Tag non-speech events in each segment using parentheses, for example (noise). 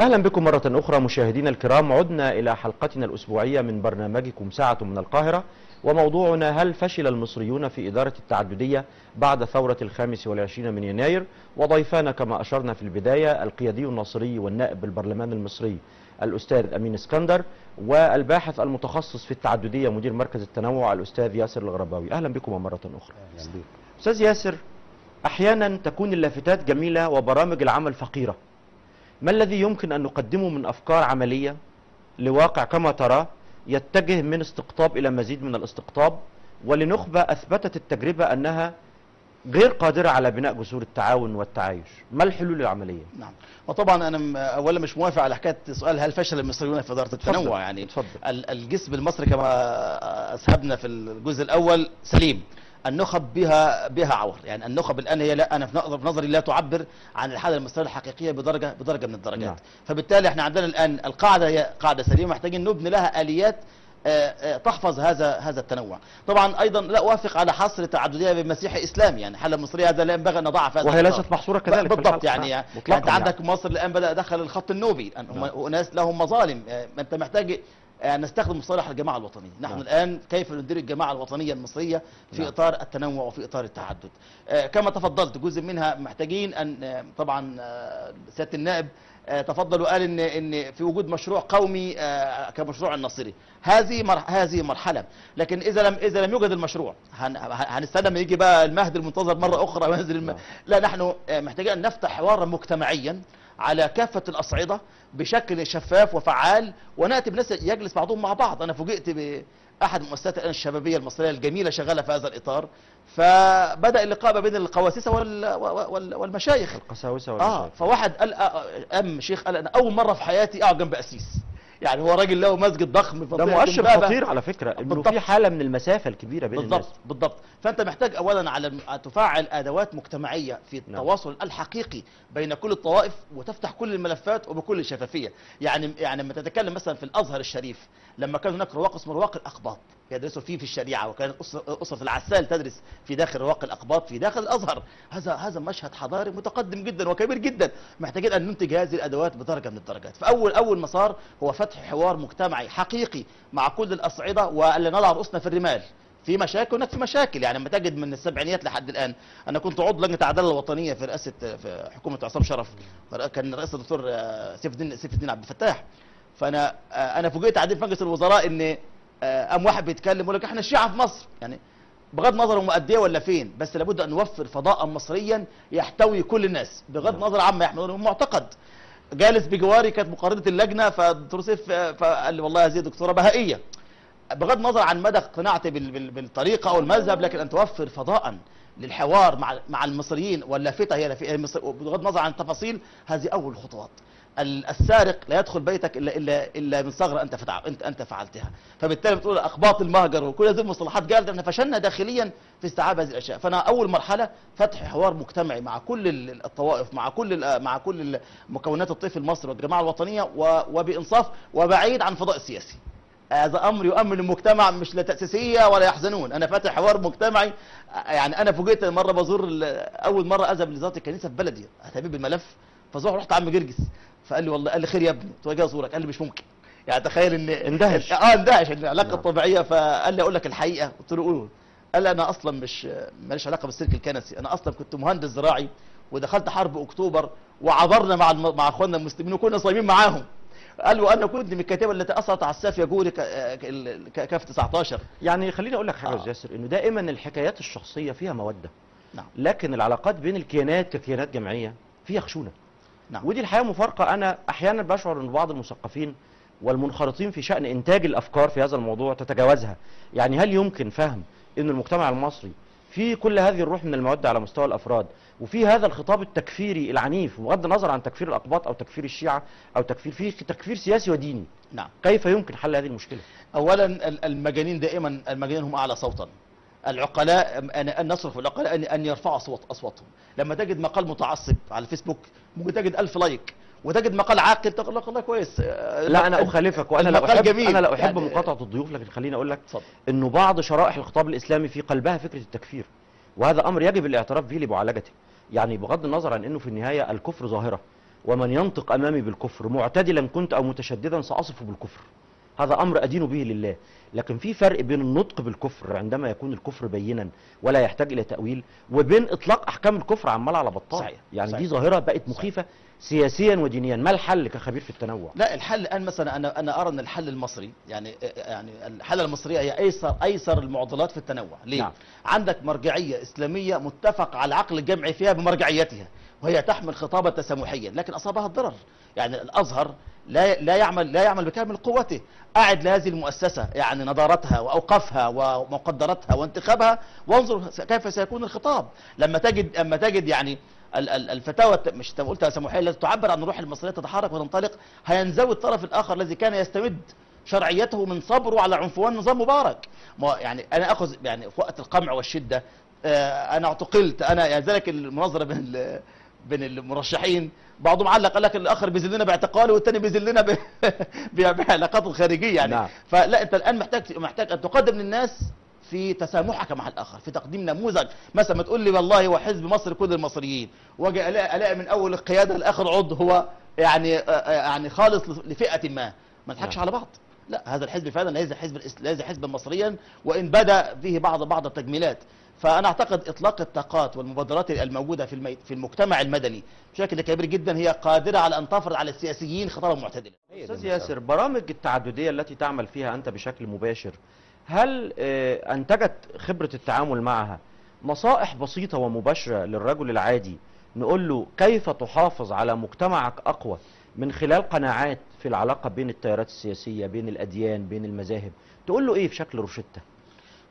أهلا بكم مرة أخرى مشاهدينا الكرام عدنا إلى حلقتنا الأسبوعية من برنامجكم ساعة من القاهرة وموضوعنا هل فشل المصريون في إدارة التعددية بعد ثورة الخامس والعشرين من يناير؟ وضيفانا كما أشرنا في البداية القيادي الناصري والنائب بالبرلمان المصري الأستاذ أمين اسكندر والباحث المتخصص في التعددية مدير مركز التنوع الأستاذ ياسر الغرباوي. أهلا بكم مرة أخرى. أستاذ ياسر أحيانا تكون اللافتات جميلة وبرامج العمل فقيرة. ما الذي يمكن أن نقدمه من أفكار عملية لواقع كما ترى يتجه من استقطاب إلى مزيد من الاستقطاب ولنخبة أثبتت التجربة أنها غير قادرة على بناء جسور التعاون والتعايش ما الحلول العملية؟ نعم وطبعا أنا م- اولا مش موافق على حكاية سؤال هل فشل المصريون في اتفضل. التنوع يعني اتفضل. ال- الجسم المصري كما أسهبنا في الجزء الأول سليم النخب بها بها عور يعني النخب الآن هي لا أنا في نظر- في نظري لا تعبر عن الحالة المصريه الحقيقية بدرجة بدرجة من الدرجات نعم. فبالتالي إحنا عندنا الآن القاعدة هي قاعدة سليمة محتاجين نبني لها آليات آه، آه، تحفظ هذا هذا التنوع طبعا أيضا لا أوافق على حصر التعدديه بمسيحي إسلامي يعني الحاله المصريه هذا لا ينبغي أن نضعها في هذا وهي. ليست محصورة كذلك بالضبط. يعني. يعني أنت عندك مصر الآن بدأ دخل الخط النوبي هم نعم. أناس لهم مظالم آه، أنت محتاج نستخدم مصطلح الجماعة الوطنية نحن نعم. الآن كيف ندير الجماعة الوطنية المصرية في نعم. إطار التنوع وفي إطار التعدد آه، كما تفضلت جزء منها محتاجين أن آه، طبعا آه، سيادة النائب آه، تفضل وقال إن إن في وجود مشروع قومي آه، كمشروع الناصري هذه. هذه مرحلة لكن إذا لم إذا لم يوجد المشروع هن... هنستنى ما يجي بقى المهد المنتظر مرة أخرى وينزل. نعم. لا نحن آه، محتاجين أن نفتح حوارا مجتمعيا على كافة الأصعدة بشكل شفاف وفعال ونأتي بناس يجلس بعضهم مع بعض. أنا فوجئت بأحد المؤسسات الآن الشبابية المصرية الجميلة شغالة في هذا الإطار. فبدأ اللقاء ما بين القواسسة وال... وال... والمشايخ. القساوسة آه والمشايخ. فواحد قال آه، آه، أم شيخ قال أنا أول مرة في حياتي أقعد جنب قسيس يعني هو راجل له مسجد ضخم في ده مؤشر. خطير على فكرة إنه بالضبط. في حالة من المسافة الكبيرة بين بالضبط الناس بالضبط فأنت محتاج اولا على تفعل أدوات مجتمعية في نعم. التواصل الحقيقي بين كل الطوائف وتفتح كل الملفات وبكل شفافيه يعني يعني لما تتكلم مثلا في الأزهر الشريف لما كان هناك رواق اسمه رواق الأقباط يدرسوا فيه في الشريعة وكانت أسرة, العسال تدرس في داخل رواق الأقباط في داخل الأزهر. هذا هذا مشهد حضاري متقدم جدا وكبير جدا. محتاجين أن ننتج هذه الأدوات بدرجة من الدرجات. فاول أول مسار هو فتح حوار مجتمعي حقيقي مع كل الأصعدة والا نضع رؤوسنا في الرمال. في مشاكل هناك في مشاكل. يعني لما تجد من السبعينيات لحد الآن أنا كنت عضو لجنة العداله الوطنية في رئاسة في حكومة عصام شرف. كان رئيس الدكتور سيف الدين سيف الدين عبد الفتاح. فأنا أنا فوجئت عندي في مجلس الوزراء إن قام واحد بيتكلم يقول لك إحنا الشيعه في مصر. يعني بغض النظر هم قد إيه ولا فين بس لابد أن نوفر فضاء مصريا يحتوي كل الناس بغض النظر عما يحملون من معتقد. جالس بجواري كانت مقارنه اللجنة فالدكتور سيف آه، فقال لي والله هذه دكتورة بهائية. بغض النظر عن مدى اقتناعتي بال- بال- بالطريقة أو المذهب لكن أن توفر فضاء. للحوار مع مع المصريين واللافته هي بغض النظر عن التفاصيل هذه أول خطوات. ال- السارق لا يدخل بيتك الا الا إلا من ثغره أنت فتع... أنت أنت فعلتها. فبالتالي بتقول أخباط المهجر وكل هذه المصطلحات قال إحنا فشلنا داخليا في استيعاب هذه الأشياء. فأنا أول مرحلة فتح حوار مجتمعي مع كل ال- الطوائف مع كل مع كل مكونات الطيف المصري والجماعة الوطنية وبإنصاف وبعيد عن الفضاء السياسي. هذا أمر يؤمن المجتمع مش لا تأسيسية ولا يحزنون. أنا فاتح حوار مجتمعي يعني أنا فوجئت مرة بزور ال- أول مرة أذهب لزيارة الكنيسة في بلدي اتابع بالملف. فزور رحت عم جرجس. فقال لي والله قال لي خير يا ابني. قلت له ازورك قال لي مش ممكن. يعني تخيل ان (laughs) اندهش. آه اندهش. ان العلاقه نعم. الطبيعيه فقال لي أقول لك الحقيقة. قلت له قول. قال لي أنا أصلا مش ماليش علاقة بالسلك الكنسي. أنا أصلا كنت مهندس زراعي ودخلت حرب أكتوبر وعبرنا مع. مع أخواننا المسلمين وكنا صايمين معاهم. قال وأنا كنت من الكتيبه التي أسقط على السافيه جوري. كاف 19 يعني خليني أقول لك حاجة آه. ياسر إنه دائما الحكايات الشخصية فيها مودة. نعم. لكن العلاقات بين الكيانات ككيانات جمعية فيها خشونة. نعم. ودي الحقيقة مفارقة. أنا أحيانا بشعر إن بعض المثقفين والمنخرطين في شأن إنتاج الأفكار في هذا الموضوع تتجاوزها. يعني هل يمكن فهم إن المجتمع المصري في كل هذه الروح من المودة على مستوى الأفراد وفي هذا الخطاب التكفيري العنيف بغض النظر عن تكفير الأقباط أو تكفير الشيعة أو تكفير في تكفير سياسي وديني. نعم. كيف يمكن حل هذه المشكلة؟ اولا ال- المجانين دائما المجانين هم أعلى صوتا. العقلاء أن نصرف العقلاء أن يرفعوا اصوات أصواتهم. لما تجد مقال متعصب على الفيسبوك ممكن تجد ألف لايك. وتجد مقال عاقل تقول لك والله كويس. لا أنا أخالفك وأنا لا أحب جميل. أنا لا أحب يعني- مقاطعة الضيوف لكن خليني أقول لك إنه بعض شرائح الخطاب الإسلامي في قلبها فكرة التكفير وهذا أمر يجب الاعتراف به لمعالجته. يعني بغض النظر عن إنه في النهاية الكفر ظاهرة ومن ينطق أمامي بالكفر معتدلا كنت أو متشددا سأصف بالكفر. هذا أمر أدين به لله. لكن في فرق بين النطق بالكفر عندما يكون الكفر بينا ولا يحتاج إلى تأويل وبين إطلاق أحكام الكفر عمال على بطال. صحيح. يعني صحيح. دي ظاهرة بقت مخيفة سياسيا ودينيا. ما الحل كخبير في التنوع؟ لا الحل الآن مثلا أنا أنا أرى أن الحل المصري يعني يعني الحاله المصريه هي أيسر أيسر المعضلات في التنوع. ليه؟ نعم. عندك مرجعية إسلامية متفق على العقل الجمعي فيها بمرجعيتها وهي تحمل خطابا تسامحيا لكن أصابها الضرر. يعني الأزهر لا لا يعمل لا يعمل بكامل قوته. أعد لهذه المؤسسة يعني نظارتها وأوقافها ومقدراتها وانتخابها وانظر كيف سيكون الخطاب. لما تجد لما تجد يعني ال- ال- الفتاوى مش أنت قلتها سموحية التي تعبر عن الروح المصرية تتحرك وتنطلق هينزوي الطرف الآخر الذي كان يستمد شرعيته من صبره على عنفوان نظام مبارك. ما يعني أنا أخذ يعني في وقت القمع والشدة آه، أنا اعتقلت أنا يعني ذلك المناظرة بين بين المرشحين بعضهم علق قال لك الآخر بيذلنا باعتقاله والثاني بيذلنا ب- (laughs) بعلاقاته الخارجيه يعني. نعم. فلا انت الآن محتاج محتاج أن تقدم للناس في تسامحك مع الآخر في تقديم نموذج. مثلا ما تقول لي والله هو حزب مصر كل المصريين واجي الاقي الاقي من أول القيادة لاخر عضو هو يعني آه، آه، يعني خالص لفئة ما. ما نضحكش نعم. على بعض. لا هذا الحزب فعلا ليس حزب ليس حزبا مصريا وإن بدا فيه بعض بعض التجميلات. فأنا أعتقد إطلاق الطاقات والمبادرات الموجودة في المي... في المجتمع المدني بشكل كبير جدا هي قادرة على أن تفرض على السياسيين خطابا معتدلا أستاذ ياسر برامج التعددية التي تعمل فيها أنت بشكل مباشر هل آه، أنتجت خبرة التعامل معها نصائح بسيطة ومباشرة للرجل العادي نقول له كيف تحافظ على مجتمعك أقوى من خلال قناعات في العلاقة بين التيارات السياسية بين الأديان بين المذاهب؟ تقول له إيه في شكل روشتة؟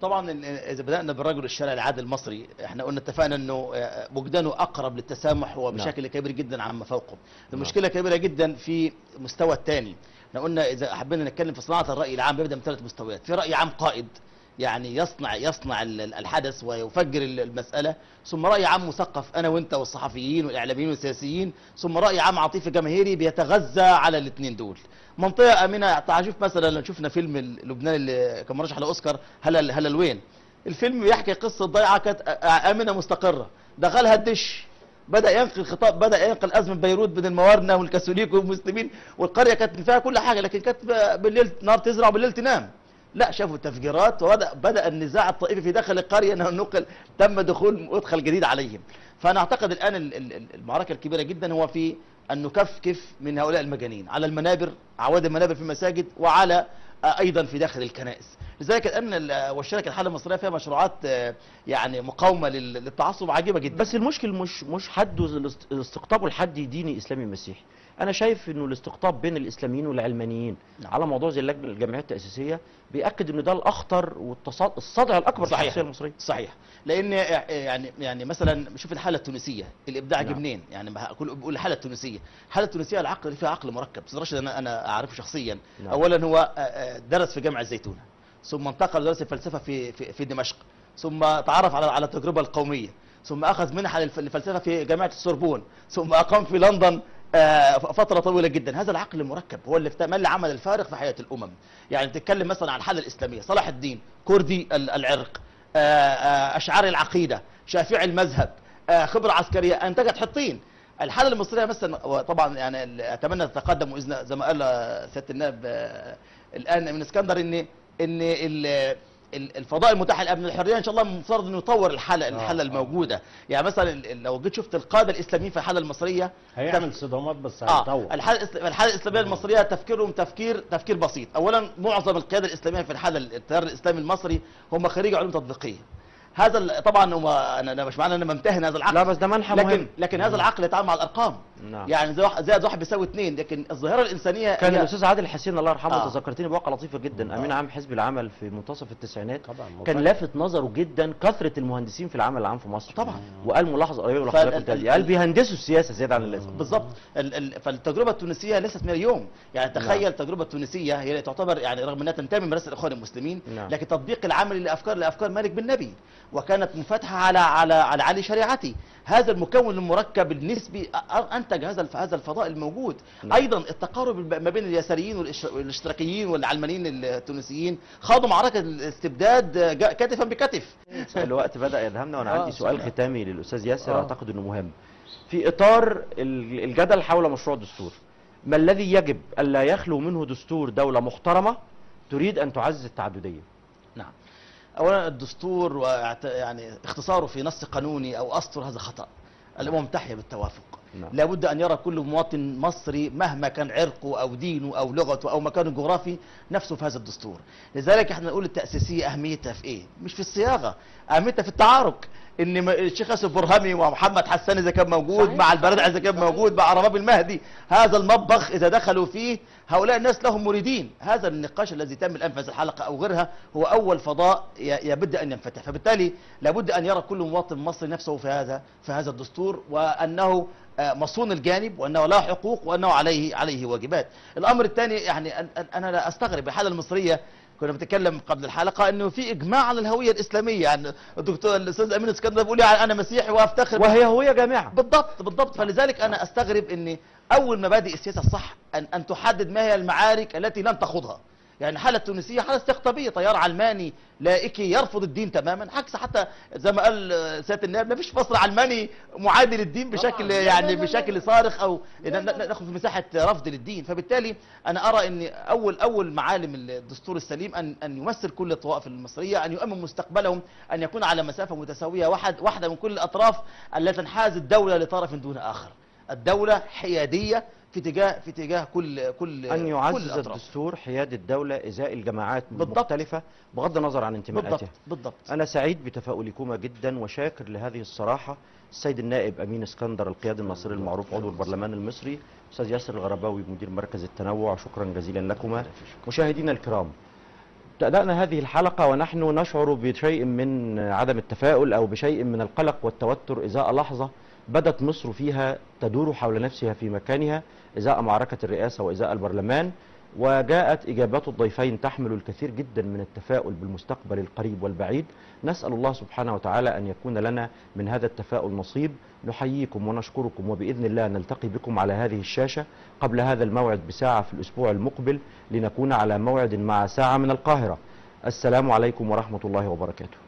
طبعا إذا بدأنا بالرجل الشارع العادي المصري إحنا قلنا اتفقنا إنه آه، وجدانه أقرب للتسامح وبشكل كبير جدا عما فوقه. المشكلة كبيرة جدا في المستوى الثاني إحنا قلنا إذا حبينا نتكلم في صناعة الرأي العام بيبدأ من ثلاث مستويات. في رأي عام قائد. يعني يصنع يصنع ال- ال- الحدث ويفجر ال- المسألة. ثم رأي عام مثقف أنا وأنت والصحفيين والإعلاميين والسياسيين. ثم رأي عام عاطفي جماهيري بيتغذى على الاثنين دول. منطقة امنه تعال شوف مثلا لو شفنا فيلم اللبناني اللي كان مرشح لأوسكار هلا هلا الوين الفيلم بيحكي قصة ضيعة كانت امنه مستقرة. دخلها الدش. بدأ ينقل خطاب بدأ ينقل أزمة بيروت بين الموارنة والكاثوليك والمسلمين. والقرية كانت فيها كل حاجة لكن كانت بالليل نار تزرع وبالليل تنام. لا شافوا التفجيرات وبدأ بدأ النزاع الطائفي في داخل القرية إنه نقل تم دخول مدخل جديد عليهم. فأنا أعتقد الآن ال- ال- المعركة الكبيرة جدا هو في أن نكفكف من هؤلاء المجانين على المنابر اعواد المنابر في المساجد وعلى آه، أيضا في داخل الكنائس. لذلك الآن ال- والشركة الحالة المصرية فيها مشروعات آه، يعني مقاومة لل- للتعصب عجيبة جدا. بس المشكل مش مش حد الاستقطاب الحدي ديني إسلامي مسيحي. أنا شايف إنه الاستقطاب بين الإسلاميين والعلمانيين نعم. على موضوع زي اللجنه الجمعيه التأسيسية بيأكد إن ده الأخطر والصدع الأكبر في صحيح. الشخصية المصرية. صحيح. لأن يعني يعني مثلا شوف الحالة التونسية الإبداع جه نعم. منين يعني بقول الحالة التونسية. الحالة التونسية العقل فيها عقل مركب. أستاذ راشد أنا أنا أعرفه شخصيا. نعم. اولا هو آه، آه، درس في جامعة الزيتونة. ثم انتقل درس الفلسفة في في, في دمشق. ثم تعرف على على التجربة القومية. ثم أخذ منحة للف- للفلسفة في جامعة السوربون. ثم أقام في لندن فترة طويلة جدا. هذا العقل المركب هو اللي افتمل عمل الفارق في حياة الأمم. يعني بتتكلم مثلا عن الحالة الإسلامية صلاح الدين كردي ال- العرق آه، آه، اشعري العقيدة شافعي المذهب آه، خبرة عسكرية. انتجت حطين. الحالة المصرية مثلا وطبعا يعني أتمنى تتقدم وإذن زي ما قال آه، سياده النائب آه، الآن من إسكندر ان ان الفضاء المتاح الان من الحرية إن شاء الله المفترض إنه يطور الحاله الحالة آه. الموجودة. يعني مثلا لو جيت شفت القاده الإسلاميين في الحالة المصرية هيعمل صدامات بس آه هيطور الحالة الإس- الحالة الإسلامية المصرية تفكيرهم تفكير تفكير بسيط. اولا معظم القيادة الإسلامية في الحالة التيار الإسلامي المصري هم خريج علوم تطبيقية. هذا طبعا هو أنا أنا مش معنى إن أنا ممتهن هذا العقل. لا بس ده منحى لكن مهم. لكن هذا العقل يتعامل مع الأرقام. نعم. يعني زي واحد زائد واحد بيساوي اثنين لكن الظاهرة الإنسانية كان هي- الأستاذ عادل حسين الله يرحمه آه. تذكرتني بواقعه لطيفه جدا آه. أمين عام حزب العمل في منتصف التسعينات طبعا كان. لافت نظره جدا كثرة المهندسين في العمل العام في مصر طبعا. وقال ملاحظة قريبة من فال- حضرتك قلت ال-. قال بيهندسوا السياسة زيادة عن اللازم بالضبط ال- ال- فالتجربة التونسية ليست من اليوم يعني تخيل التجربه التونسيه هي تعتبر يعني رغم أنها تنتمي من مدرسه الإخوان المسلمين نعم. لكن تطبيق العملي لافكار لأفكار مالك بن نبي وكانت منفتحة على على على علي شريعتي هذا المكون المركب النسبي أ- انتج هذا هذا الفضاء الموجود. نعم. أيضا التقارب ما بين اليساريين والإشتراكيين والعلمانيين التونسيين خاضوا معركة الاستبداد كتفا بكتف. الوقت بدأ يدهمنا وأنا آه، عندي سؤال صحيح. ختامي للأستاذ ياسر آه. أعتقد إنه مهم. في إطار ال- الجدل حول مشروع الدستور ما الذي يجب ألا يخلو منه دستور دولة محترمة تريد أن تعزز التعددية؟ نعم. اولا الدستور يعني اختصاره في نص قانوني أو أسطر هذا خطأ. الأمم تحيا بالتوافق. نعم. لابد أن يرى كل مواطن مصري مهما كان عرقه أو دينه أو لغته أو مكانه الجغرافي نفسه في هذا الدستور لذلك إحنا نقول التأسيسية أهميتها في إيه مش في الصياغة أهميتها في التعارك إن الشيخ ياسر برهمي ومحمد حسان إذا كان موجود صحيح. مع البرادع إذا كان موجود مع رباب المهدي هذا المطبخ إذا دخلوا فيه هؤلاء الناس لهم مريدين. هذا النقاش الذي تم الآن في هذه الحلقة أو غيرها هو أول فضاء ي- يبد أن ينفتح. فبالتالي لابد أن يرى كل مواطن مصري نفسه في هذا في هذا الدستور وأنه آه، مصون الجانب وأنه له حقوق وأنه عليه عليه واجبات. الأمر الثاني يعني أن- أن- أنا لا أستغرب الحالة المصرية كنا بنتكلم قبل الحلقة إنه في إجماع على الهوية الإسلامية يعني الدكتور الأستاذ أمين اسكندر بيقول يعني أنا مسيحي وأفتخر وهي هوية جامعة. بالضبط بالضبط. فلذلك أنا أستغرب ان أول مبادئ السياسة الصح ان أن تحدد ما هي المعارك التي لن تخوضها. يعني حالة تونسية حالة استقطابية طيار علماني لائكي يرفض الدين تماما. عكس حتى زي ما قال سيادة النائب ما فيش مصر علماني معادي للدين بشكل يعني بشكل. صارخ أو نأخذ في مساحة رفض للدين. فبالتالي أنا أرى إن أول أول معالم الدستور السليم أن أن يمثل كل الطوائف المصرية أن يؤمن مستقبلهم أن يكون على مسافة متساوية واحد واحدة من كل الأطراف التي تنحاز الدولة لطرف دون آخر. الدولة حيادية في تجاه في تجاه كل كل كل يعزز الأطراف. الدستور حياد الدولة إزاء الجماعات بالضبط. المختلفة بغض النظر عن بالضبط انتماءاتها بالضبط. أنا سعيد بتفاؤلكما جدا وشاكر لهذه الصراحة. السيد النائب أمين اسكندر القيادي الناصري المعروف عضو البرلمان المصري. أستاذ ياسر الغرباوي مدير مركز التنوع شكرا جزيلا لكما. مشاهدينا الكرام بدأنا هذه الحلقة ونحن نشعر بشيء من عدم التفاؤل أو بشيء من القلق والتوتر إزاء لحظة. بدت مصر فيها تدور حول نفسها في مكانها إزاء معركة الرئاسة وإزاء البرلمان وجاءت إجابات الضيفين تحمل الكثير جدا من التفاؤل بالمستقبل القريب والبعيد. نسأل الله سبحانه وتعالى أن يكون لنا من هذا التفاؤل نصيب. نحييكم ونشكركم وبإذن الله نلتقي بكم على هذه الشاشة قبل هذا الموعد بساعة في الأسبوع المقبل لنكون على موعد مع ساعة من القاهرة. السلام عليكم ورحمة الله وبركاته.